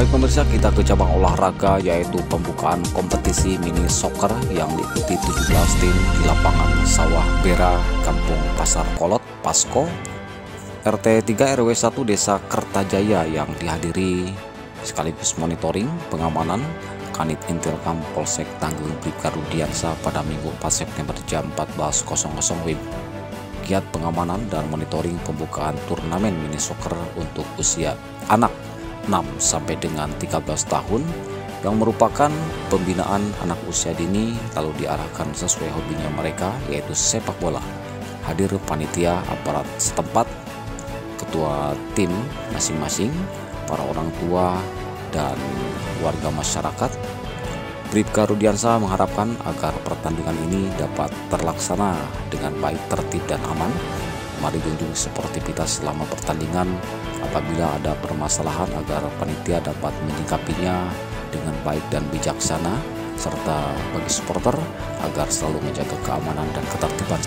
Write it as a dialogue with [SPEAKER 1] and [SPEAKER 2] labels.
[SPEAKER 1] Baik pemirsa kita ke cabang olahraga yaitu pembukaan kompetisi mini soccer yang diikuti 17 tim di lapangan Sawah Bera, Kampung Pasar Kolot, Pasko, RT 3 RW 1 Desa Kertajaya yang dihadiri sekaligus monitoring pengamanan Kanit Intelkam Polsek Tanggung Bribka Rudiansa pada Minggu 4 September jam 14.00 WIB. Giat pengamanan dan monitoring pembukaan turnamen mini soccer untuk usia anak 6 sampai dengan 13 tahun yang merupakan pembinaan anak usia dini lalu diarahkan sesuai hobinya mereka yaitu sepak bola. Hadir panitia aparat setempat, ketua tim masing-masing, para orang tua dan warga masyarakat. Bribka Rudiansa mengharapkan agar pertandingan ini dapat terlaksana dengan baik, tertib dan aman. Mari junjung sportivitas selama pertandingan apabila ada permasalahan agar panitia dapat menyikapinya dengan baik dan bijaksana serta bagi supporter agar selalu menjaga keamanan dan ketertiban.